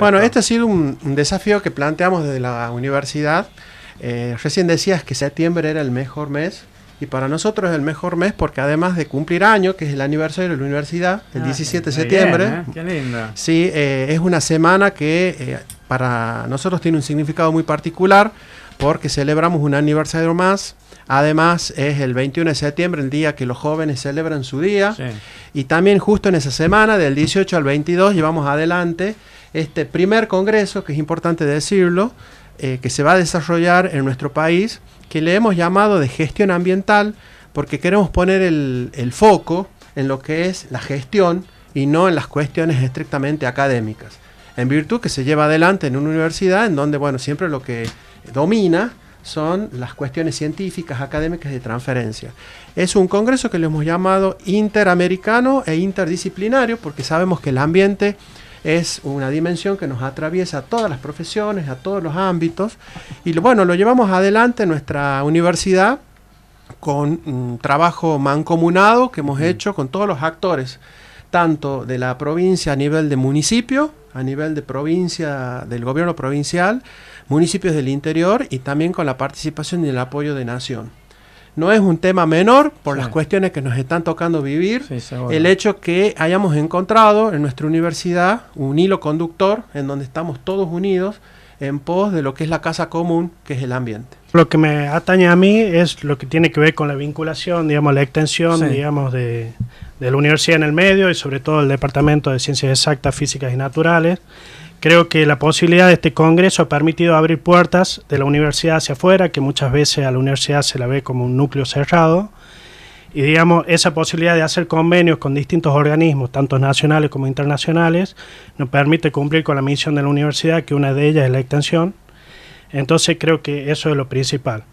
Bueno, este ha sido un, desafío que planteamos desde la universidad. Eh, recién decías que septiembre era el mejor mes y para nosotros es el mejor mes porque además de cumplir año, que es el aniversario de la universidad, el 17 ah, de septiembre, ¿eh? Qué lindo. sí, eh, es una semana que eh, para nosotros tiene un significado muy particular porque celebramos un aniversario más. Además es el 21 de septiembre, el día que los jóvenes celebran su día. Y también justo en esa semana, del 18 al 22, llevamos adelante este primer congreso, que es importante decirlo, que se va a desarrollar en nuestro país que le hemos llamado de gestión ambiental porque queremos poner el, foco en lo que es la gestión y no en las cuestiones estrictamente académicas. En virtud que se lleva adelante en una universidad en donde, bueno, siempre lo que domina son las cuestiones científicas, académicas de transferencia. Es un congreso que le hemos llamado interamericano e interdisciplinario porque sabemos que el ambiente es una dimensión que nos atraviesa a todas las profesiones, a todos los ámbitos. Y bueno, lo llevamos adelante en nuestra universidad con un trabajo mancomunado que hemos hecho con todos los actores, tanto de la provincia a nivel de municipio, a nivel de provincia, del gobierno provincial, municipios del interior y también con la participación y el apoyo de Nación no es un tema menor por las cuestiones que nos están tocando vivir. el hecho que hayamos encontrado en nuestra universidad un hilo conductor en donde estamos todos unidos en pos de lo que es la casa común, que es el ambiente. Lo que me atañe a mí es lo que tiene que ver con la vinculación, digamos, la extensión, digamos, de, de la universidad en el medio y sobre todo el Departamento de Ciencias Exactas, Físicas y Naturales Creo que la posibilidad de este congreso ha permitido abrir puertas de la universidad hacia afuera, que muchas veces a la universidad se la ve como un núcleo cerrado. Y digamos, esa posibilidad de hacer convenios con distintos organismos, tanto nacionales como internacionales, nos permite cumplir con la misión de la universidad, que una de ellas es la extensión. Entonces creo que eso es lo principal.